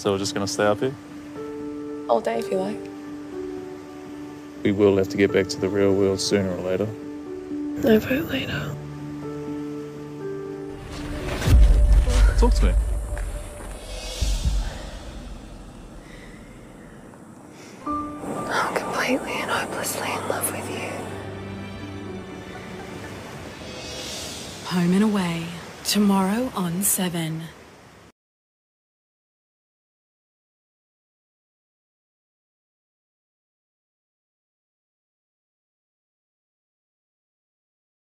So we're just gonna stay up here? All day if you like. We will have to get back to the real world sooner or later. I vote later. Talk to me. I'm completely and hopelessly in love with you. Home and Away, tomorrow on 7.